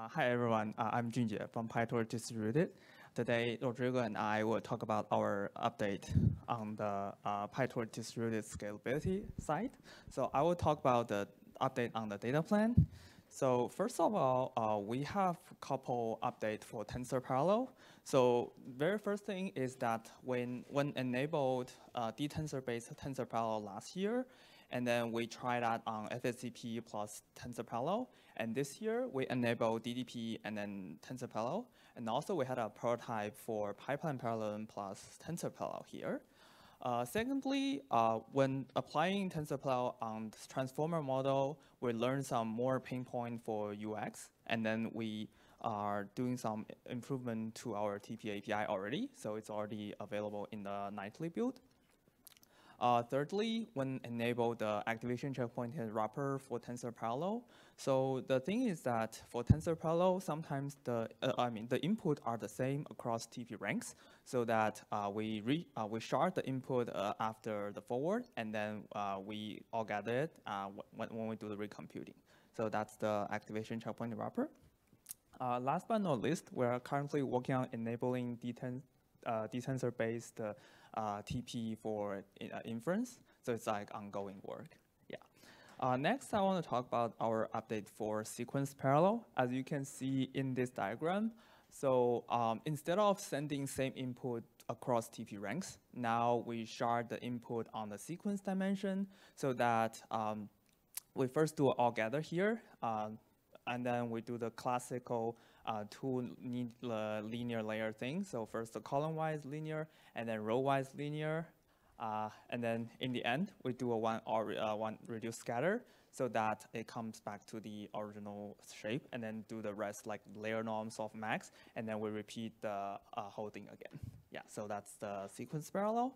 Uh, hi everyone, uh, I'm Junjie from PyTorch Distributed. Today, Rodrigo and I will talk about our update on the uh, PyTorch Distributed Scalability side. So I will talk about the update on the data plane. So first of all, uh, we have a couple updates for Tensor Parallel. So very first thing is that when, when enabled uh, DTensor-based Tensor Parallel last year, and then we tried that on FSDP plus TensorParallel. And this year, we enabled DDP and then TensorParallel. And also, we had a prototype for pipeline parallel plus TensorParallel here. Uh, secondly, uh, when applying TensorParallel on transformer model, we learned some more pinpoint for UX, and then we are doing some improvement to our TP API already, so it's already available in the nightly build. Uh, thirdly, when enable the activation checkpoint wrapper for Tensor Parallel. So the thing is that for Tensor Parallel, sometimes the uh, I mean the input are the same across TP ranks, so that uh, we re, uh, we shard the input uh, after the forward, and then uh, we all gather it when, when we do the recomputing. So that's the activation checkpoint wrapper. last but not least, we're currently working on enabling D10 DTensor-based TP for inference. So it's like ongoing work. Yeah. Uh, next, I want to talk about our update for sequence parallel. As you can see in this diagram, so um, instead of sending same input across TP ranks, now we shard the input on the sequence dimension so that um, we first do all gather here, uh, and then we do the classical uh, two uh, linear layer thing. So first the column-wise linear, and then row-wise linear. Uh, and then in the end, we do a one, or, uh, one reduced scatter so that it comes back to the original shape and then do the rest like layer norm softmax. and then we repeat the uh, whole thing again. Yeah, so that's the sequence parallel.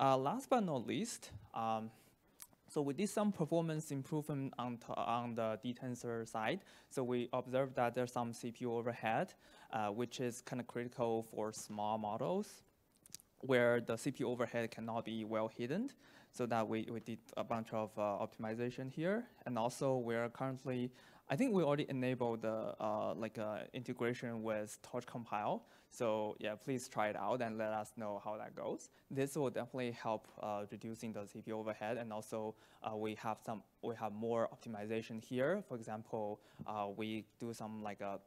Uh, last but not least, um, so we did some performance improvement on, on the DTensor side. So we observed that there's some CPU overhead, uh, which is kind of critical for small models where the CPU overhead cannot be well hidden. So that we, we did a bunch of uh, optimization here. And also we're currently I think we already enabled the uh, like uh, integration with Torch Compile. So yeah, please try it out and let us know how that goes. This will definitely help uh, reducing the CPU overhead, and also uh, we have some we have more optimization here. For example, uh, we do some like a uh,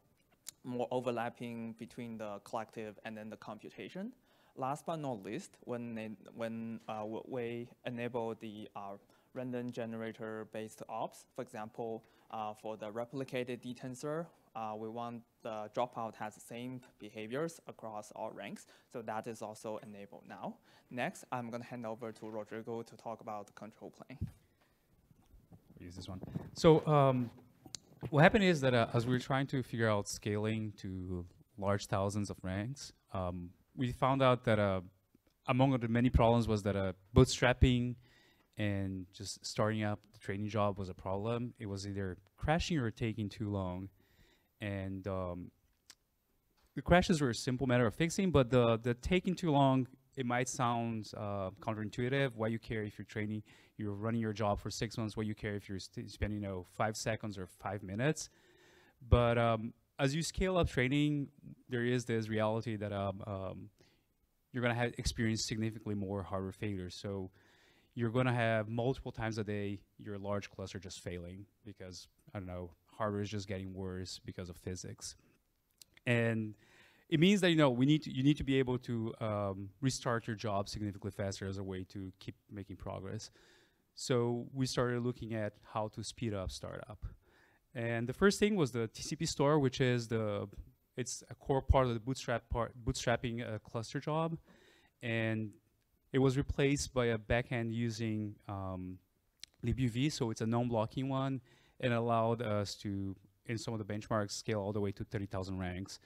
more overlapping between the collective and then the computation. Last but not least, when when we enable the random generator based ops, for example. Uh, for the replicated DTensor, uh, we want the dropout has the same behaviors across all ranks. So that is also enabled now. Next, I'm going to hand over to Rodrigo to talk about the control plane. Use this one. So um, what happened is that uh, as we were trying to figure out scaling to large thousands of ranks, um, we found out that uh, among the many problems was that uh, bootstrapping and just starting up the training job was a problem. It was either crashing or taking too long. And um, the crashes were a simple matter of fixing, but the, the taking too long, it might sound uh, counterintuitive. Why you care if you're training, you're running your job for six months, why you care if you're spending, you know, five seconds or five minutes. But um, as you scale up training, there is this reality that um, um you're gonna have experience significantly more hardware failures. So you're going to have multiple times a day your large cluster just failing because I don't know hardware is just getting worse because of physics, and it means that you know we need to, you need to be able to um, restart your job significantly faster as a way to keep making progress. So we started looking at how to speed up startup, and the first thing was the TCP store, which is the it's a core part of the bootstrap part bootstrapping a cluster job, and it was replaced by a backend using um, libuv, so it's a non-blocking one, and allowed us to, in some of the benchmarks, scale all the way to 30,000 ranks,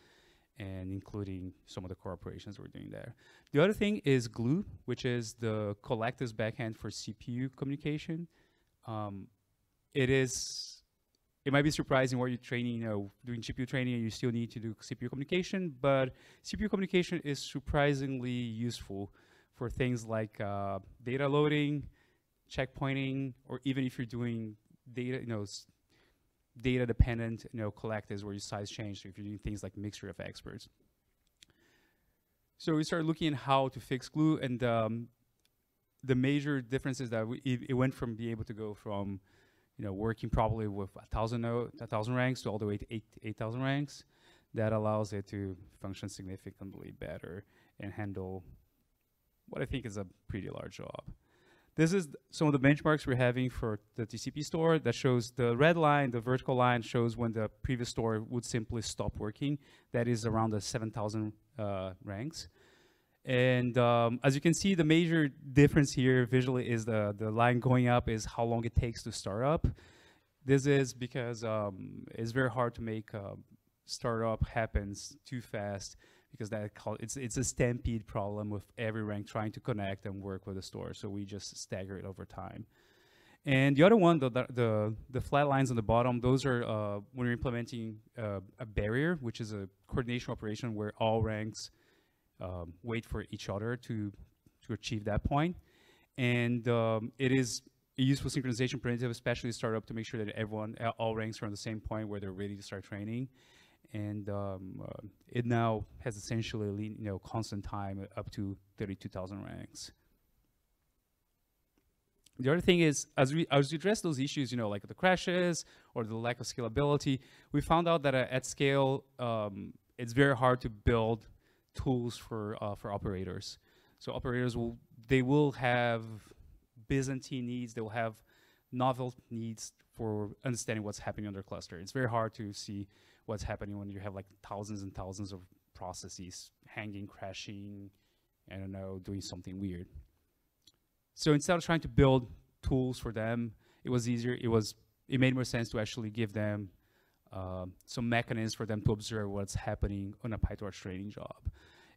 and including some of the core operations we're doing there. The other thing is Gloo, which is the collectives backend for CPU communication. Um, it is, it might be surprising where you're training, you know, doing GPU training and you still need to do CPU communication, but CPU communication is surprisingly useful for things like uh, data loading, checkpointing, or even if you're doing data, you know, data dependent, you know, collectives where your size change. So if you're doing things like mixture of experts. So we started looking at how to fix Gloo, and um, the major difference is that we, it, went from being able to go from, you know, working probably with a thousand a thousand ranks to all the way to eight eight thousand ranks. That allows it to function significantly better and handle what I think is a pretty large job. This is some of the benchmarks we're having for the TCP store that shows the red line, the vertical line shows when the previous store would simply stop working. That is around the 7,000 uh, ranks. And um, as you can see, the major difference here visually is the, the line going up is how long it takes to start up. This is because um, it's very hard to make uh, startup happens too fast because that it's it's a stampede problem with every rank trying to connect and work with the store. So we just stagger it over time. And the other one, the the the flat lines on the bottom, those are uh, when you're implementing uh, a barrier, which is a coordination operation where all ranks um, wait for each other to to achieve that point. And um, it is a useful synchronization primitive, especially startup, to make sure that everyone, all ranks are on the same point where they're ready to start training and um, uh, it now has essentially you know constant time up to 32,000 ranks. The other thing is, as we as we address those issues, you know, like the crashes or the lack of scalability, we found out that uh, at scale, um, it's very hard to build tools for uh, for operators. So operators will they will have Byzantine needs, they will have novel needs for understanding what's happening on their cluster. It's very hard to see what's happening when you have like thousands and thousands of processes hanging, crashing, I don't know, doing something weird. So instead of trying to build tools for them, it was easier, it was, it made more sense to actually give them uh, some mechanisms for them to observe what's happening on a PyTorch training job.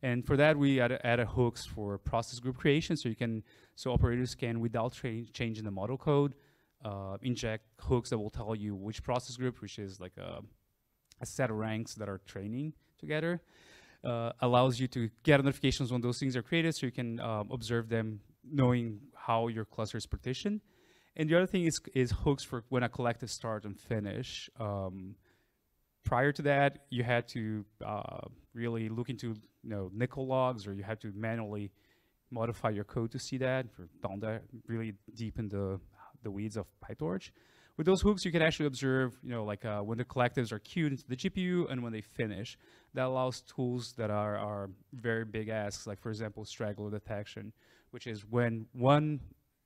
And for that, we added, added, hooks for process group creation, so you can, so operators can, without changing the model code, uh, inject hooks that will tell you which process group, which is like a a set of ranks that are training together. Uh, allows you to get notifications when those things are created so you can um, observe them knowing how your cluster is partitioned. And the other thing is, is hooks for when a collective start and finish. Um, prior to that, you had to uh, really look into you know, NCCL logs or you had to manually modify your code to see that, or down that really deep in the, the weeds of PyTorch. With those hooks, you can actually observe, you know, like uh, when the collectives are queued into the GPU and when they finish. That allows tools that are, are very big asks, like for example, straggler detection, which is when one,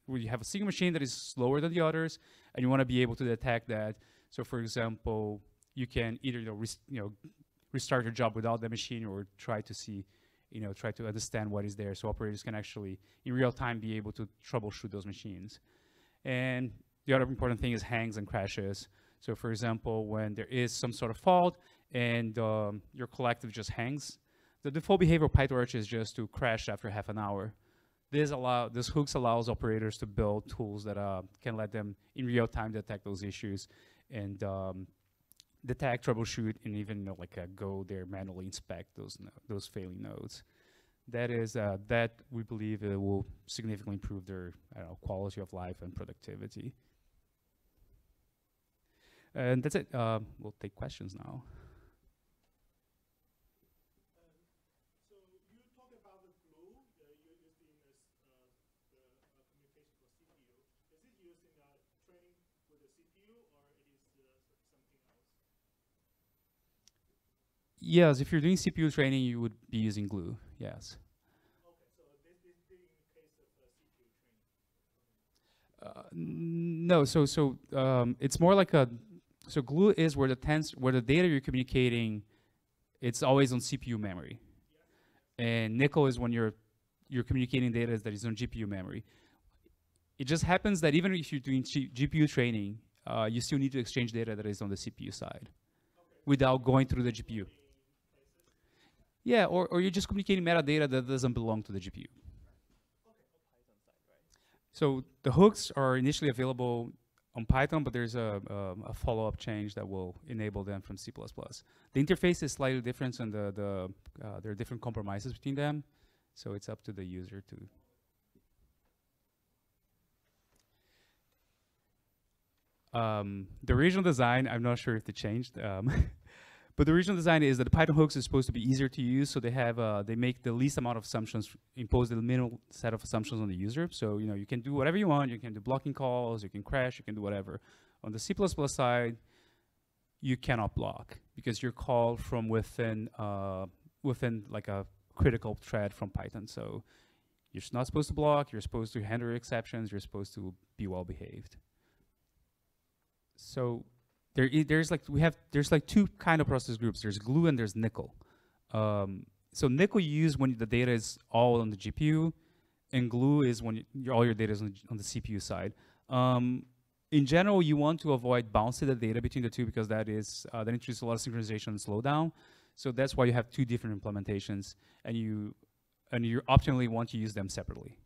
where you have a single machine that is slower than the others, and you want to be able to detect that. So for example, you can either, you know, you know, restart your job without the machine or try to see, you know, try to understand what is there so operators can actually, in real time, be able to troubleshoot those machines. And the other important thing is hangs and crashes. So for example, when there is some sort of fault and um, your collective just hangs, the default behavior of PyTorch is just to crash after half an hour. This allow this hooks allows operators to build tools that uh, can let them in real time detect those issues and um, detect, troubleshoot, and even you know, like uh, go there manually inspect those no those failing nodes. That is uh, that we believe it will significantly improve their know, quality of life and productivity. And that's it. Uh, we'll take questions now. Yes, if you're doing CPU training, you would be using Gloo, yes. Uh, no, so so um, it's more like a so Gloo is where the tens where the data you're communicating, it's always on CPU memory. And NCCL is when you're you're communicating data that is on GPU memory. It just happens that even if you're doing GPU training, uh, you still need to exchange data that is on the CPU side without going through the GPU. Yeah, or, or you're just communicating metadata that doesn't belong to the GPU. So the hooks are initially available on Python, but there's a, a, a follow-up change that will enable them from C++. The interface is slightly different, and the, the uh, there are different compromises between them, so it's up to the user to um, the original design, I'm not sure if they changed. Um, but the original design is that the Python hooks is supposed to be easier to use, so they have uh, they make the least amount of assumptions, impose the minimal set of assumptions on the user. So you know you can do whatever you want. You can do blocking calls, you can crash, you can do whatever. On the C++ side, you cannot block because you're called from within uh, within like a critical thread from Python. So you're not supposed to block. You're supposed to handle exceptions. You're supposed to be well behaved so there there's like we have there's like two kind of process groups. There's Gloo and there's NCCL. Um, so NCCL you use when the data is all on the GPU, and Gloo is when y all your data is on the, on the CPU side. Um, in general, you want to avoid bouncing the data between the two because that is uh, that introduces a lot of synchronization and slowdown. So that's why you have two different implementations, and you and you optimally want to use them separately.